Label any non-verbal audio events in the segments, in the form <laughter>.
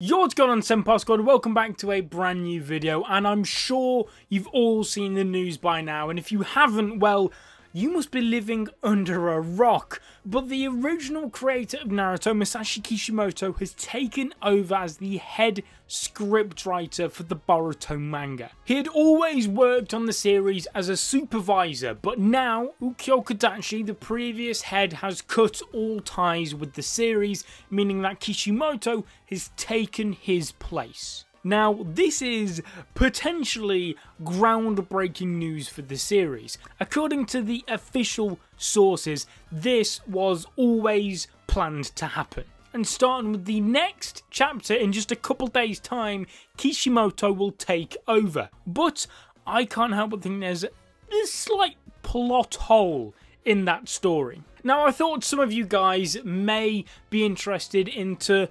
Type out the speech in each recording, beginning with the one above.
Yo, what's gone on Senpai Squad? Welcome back to a brand new video and I'm sure you've all seen the news by now and if you haven't, well, you must be living under a rock. But the original creator of Naruto, Masashi Kishimoto, has taken over as the head scriptwriter for the Boruto manga. He had always worked on the series as a supervisor, but now Ukyo Kodachi, the previous head, has cut all ties with the series, meaning that Kishimoto has taken his place. Now, this is potentially groundbreaking news for the series. According to the official sources, this was always planned to happen. And starting with the next chapter in just a couple days' time, Kishimoto will take over. But I can't help but think there's a slight plot hole in that story. Now, I thought some of you guys may be interested into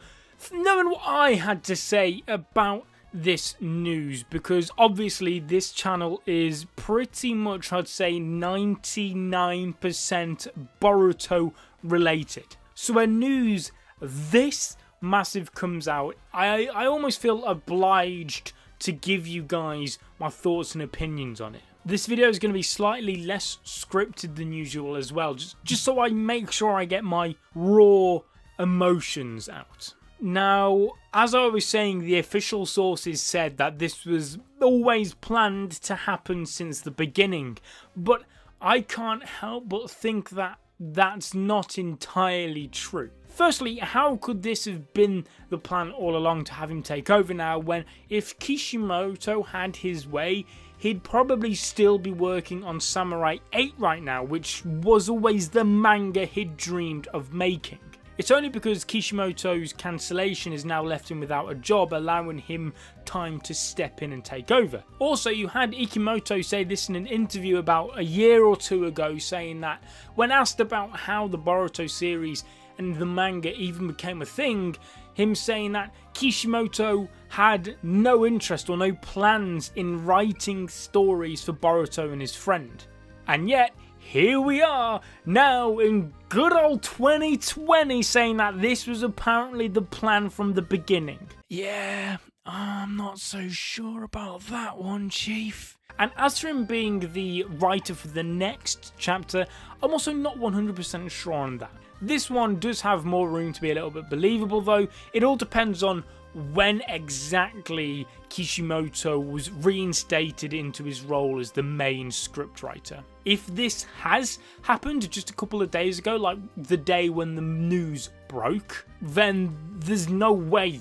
knowing what I had to say about this news because obviously this channel is pretty much I'd say 99% Boruto related. So when news this massive comes out, I, I almost feel obliged to give you guys my thoughts and opinions on it. This video is going to be slightly less scripted than usual as well, just, just so I make sure I get my raw emotions out. Now, as I was saying, the official sources said that this was always planned to happen since the beginning, but I can't help but think that that's not entirely true. Firstly, how could this have been the plan all along to have him take over now when if Kishimoto had his way, he'd probably still be working on Samurai 8 right now, which was always the manga he'd dreamed of making. It's only because Kishimoto's cancellation has now left him without a job, allowing him time to step in and take over. Also, you had Ikemoto say this in an interview about a year or two ago, saying that when asked about how the Boruto series and the manga even became a thing, him saying that Kishimoto had no interest or no plans in writing stories for Boruto and his friend. And yet, here we are now in good old 2020 saying that this was apparently the plan from the beginning. Yeah, I'm not so sure about that one, Chief. And as for him being the writer for the next chapter, I'm also not 100% sure on that. This one does have more room to be a little bit believable though, it all depends on when exactly Kishimoto was reinstated into his role as the main scriptwriter. If this has happened just a couple of days ago, like the day when the news broke, then there's no way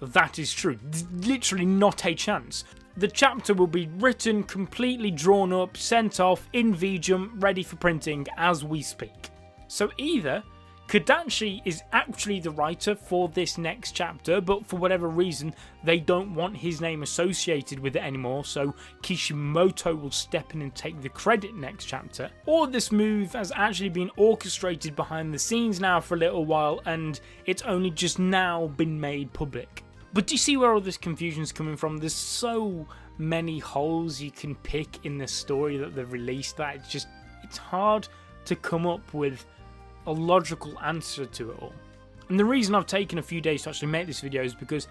that is true. literally not a chance. The chapter will be written, completely drawn up, sent off in V Jump, ready for printing as we speak. So either Kodachi is actually the writer for this next chapter, but for whatever reason, they don't want his name associated with it anymore, so Kishimoto will step in and take the credit next chapter. Or this move has actually been orchestrated behind the scenes now for a little while, and it's only just now been made public. But do you see where all this confusion is coming from? There's so many holes you can pick in the story that they've released that it's just, it's hard to come up with a logical answer to it all. And the reason I've taken a few days to actually make this video is because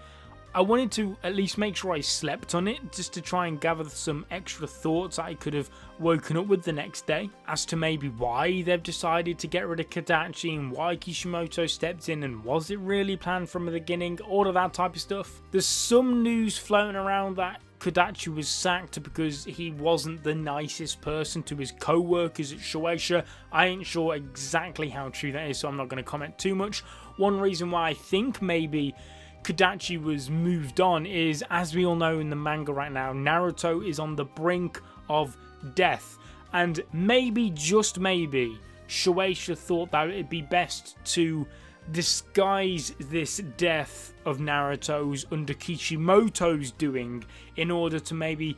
I wanted to at least make sure I slept on it just to try and gather some extra thoughts I could have woken up with the next day as to maybe why they've decided to get rid of Kodachi and why Kishimoto stepped in and was it really planned from the beginning, all of that type of stuff. There's some news floating around that Kodachi was sacked because he wasn't the nicest person to his co-workers at Shueisha. I ain't sure exactly how true that is, so I'm not going to comment too much. One reason why I think maybe Kodachi was moved on is, as we all know in the manga right now, Naruto is on the brink of death. And maybe, just maybe, Shueisha thought that it'd be best to disguise this death of Naruto's under Kishimoto's doing in order to maybe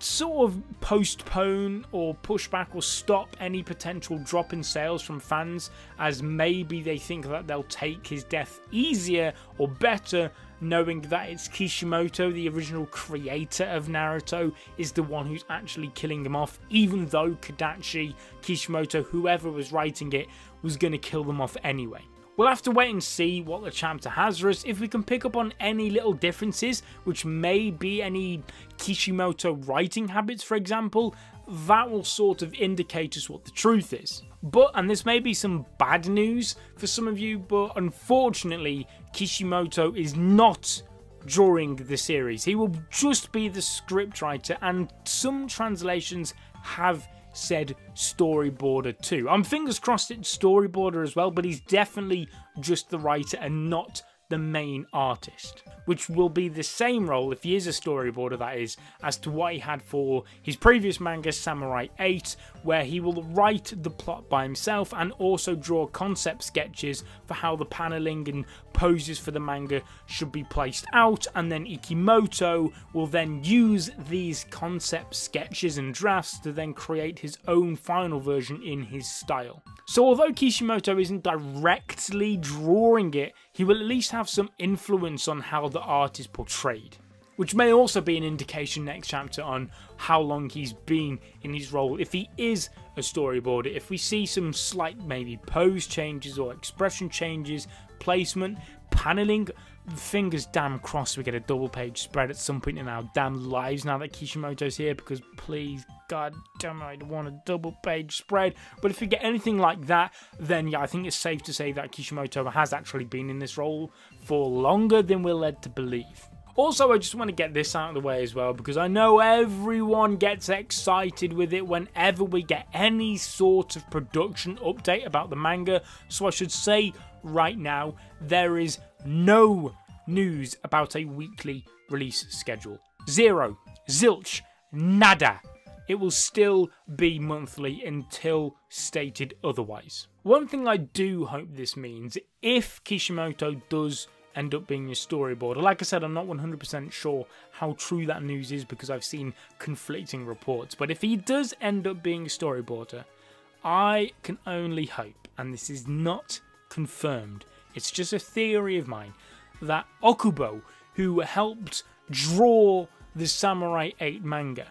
sort of postpone or push back or stop any potential drop in sales from fans as maybe they think that they'll take his death easier or better knowing that it's Kishimoto, the original creator of Naruto, is the one who's actually killing him off, even though Kodachi, Kishimoto, whoever was writing it, was going to kill them off anyway. We'll have to wait and see what the chapter has for us. If we can pick up on any little differences, which may be any Kishimoto writing habits, for example, that will sort of indicate us what the truth is. But, and this may be some bad news for some of you, but unfortunately, Kishimoto is not drawing the series. He will just be the scriptwriter, and some translations have said storyboarder too. I'm fingers crossed it's storyboarder as well, but he's definitely just the writer and not the main artist, which will be the same role if he is a storyboarder, that is, as to what he had for his previous manga, Samurai 8, where he will write the plot by himself and also draw concept sketches for how the paneling and poses for the manga should be placed out, and then Ikemoto will then use these concept sketches and drafts to then create his own final version in his style. So although Kishimoto isn't directly drawing it, he will at least have some influence on how the art is portrayed. Which may also be an indication next chapter on how long he's been in his role. If he is a storyboarder, if we see some slight maybe pose changes or expression changes, placement, paneling, fingers damn crossed we get a double page spread at some point in our damn lives now that Kishimoto's here because please god damn it, I want a double page spread but if we get anything like that then yeah I think it's safe to say that Kishimoto has actually been in this role for longer than we're led to believe. Also, I just want to get this out of the way as well because I know everyone gets excited with it whenever we get any sort of production update about the manga. So I should say right now, there is no news about a weekly release schedule. Zero. Zilch. Nada. It will still be monthly until stated otherwise. One thing I do hope this means, if Kishimoto does end up being a storyboarder, like I said, I'm not 100% sure how true that news is because I've seen conflicting reports, but if he does end up being a storyboarder, I can only hope, and this is not confirmed, it's just a theory of mine, that Okubo, who helped draw the Samurai 8 manga,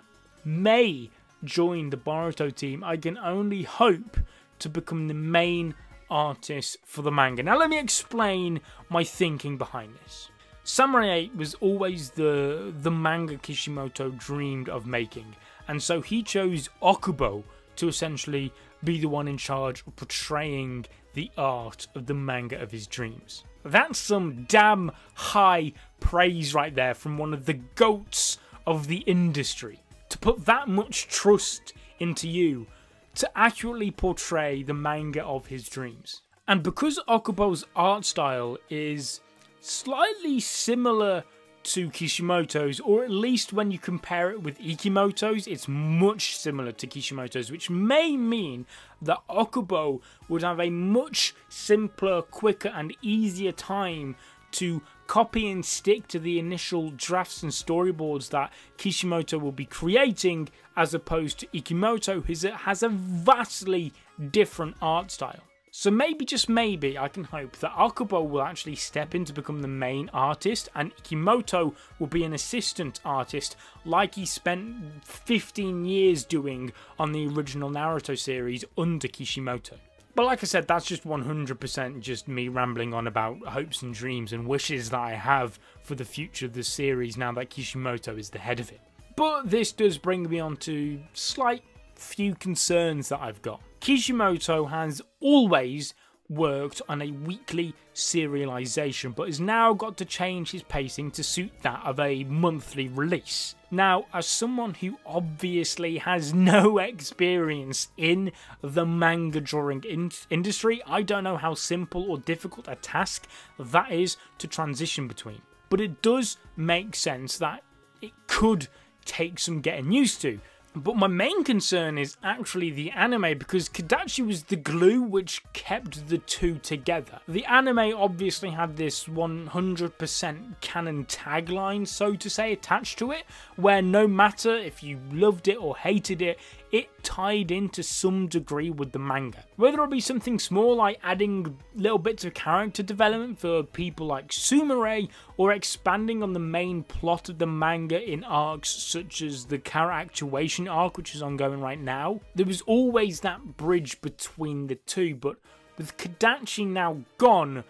may join the Boruto team. I can only hope to become the main artist for the manga. Now let me explain my thinking behind this. Samurai 8 was always the the manga Kishimoto dreamed of making, and so he chose Okubo to essentially be the one in charge of portraying the art of the manga of his dreams. That's some damn high praise right there from one of the goats of the industry. To put that much trust into you to accurately portray the manga of his dreams. And because Okubo's art style is slightly similar to Kishimoto's, or at least when you compare it with Ikemoto's, it's much similar to Kishimoto's, which may mean that Okubo would have a much simpler, quicker, and easier time to copy and stick to the initial drafts and storyboards that Kishimoto will be creating, as opposed to Ikemoto, who has a vastly different art style. So maybe, just maybe, I can hope that Okubo will actually step in to become the main artist and Ikemoto will be an assistant artist like he spent 15 years doing on the original Naruto series under Kishimoto. But like I said, that's just 100% just me rambling on about hopes and dreams and wishes that I have for the future of the series now that Kishimoto is the head of it. But this does bring me on to slight few concerns that I've got. Kishimoto has always worked on a weekly serialization, but has now got to change his pacing to suit that of a monthly release. Now, as someone who obviously has <laughs> no experience in the manga drawing in industry, I don't know how simple or difficult a task that is to transition between. But it does make sense that it could take some getting used to. But my main concern is actually the anime because Kodachi was the glue which kept the two together. The anime obviously had this 100% canon tagline, so to say, attached to it, where no matter if you loved it or hated it, it tied in to some degree with the manga. Whether it be something small like adding little bits of character development for people like Sumire, or expanding on the main plot of the manga in arcs such as the Kara Actuation arc, which is ongoing right now, there was always that bridge between the two, but with Kodachi now gone,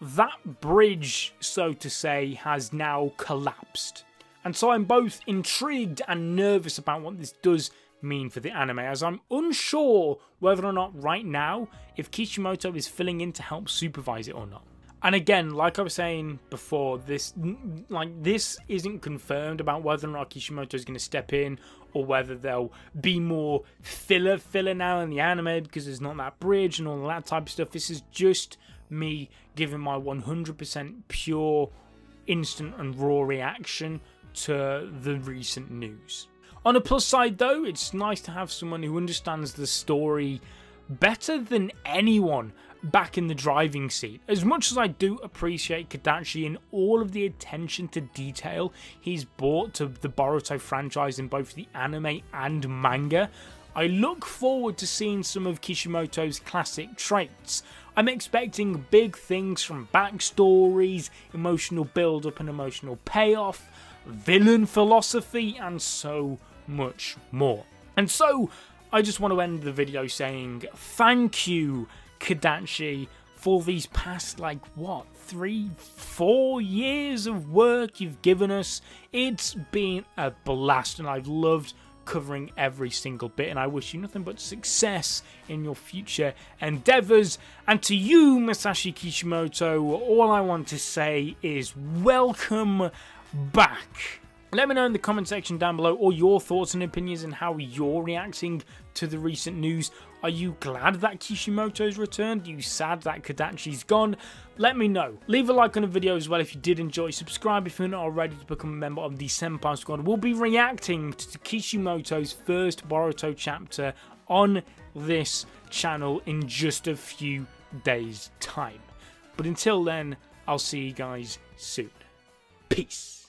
that bridge, so to say, has now collapsed. And so I'm both intrigued and nervous about what this does mean for the anime, as I'm unsure whether or not right now if Kishimoto is filling in to help supervise it or not. And again, like I was saying before, this like this isn't confirmed about whether or not Kishimoto is going to step in or whether there'll be more filler filler now in the anime because there's not that bridge and all that type of stuff. This is just me giving my 100% pure, instant and raw reaction to the recent news. On a plus side though, it's nice to have someone who understands the story better than anyone back in the driving seat. As much as I do appreciate Kodachi and all of the attention to detail he's brought to the Boruto franchise in both the anime and manga, I look forward to seeing some of Kishimoto's classic traits. I'm expecting big things from backstories, emotional build up and emotional payoff, villain philosophy, and so much more. And so, I just want to end the video saying thank you, Kodachi, for these past, like, what, three, four years of work you've given us. It's been a blast, and I've loved covering every single bit. And I wish you nothing but success in your future endeavors. And to you, Masashi Kishimoto, all I want to say is welcome back. Let me know in the comment section down below all your thoughts and opinions and how you're reacting to the recent news. Are you glad that Kishimoto's returned? Are you sad that Kodachi's gone? Let me know. Leave a like on the video as well if you did enjoy. Subscribe if you're not already to become a member of the Senpai Squad. We'll be reacting to Kishimoto's first Boruto chapter on this channel in just a few days' time. But until then, I'll see you guys soon. Peace.